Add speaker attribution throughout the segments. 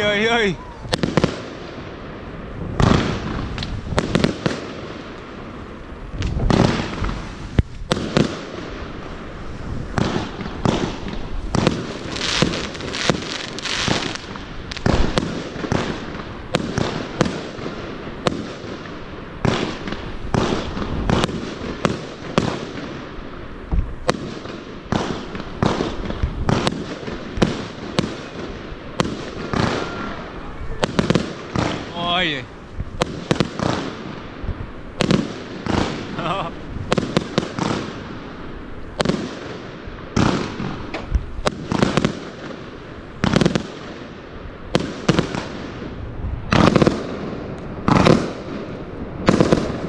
Speaker 1: ơi ơi Ôi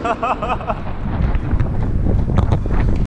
Speaker 1: Ha ha ha ha!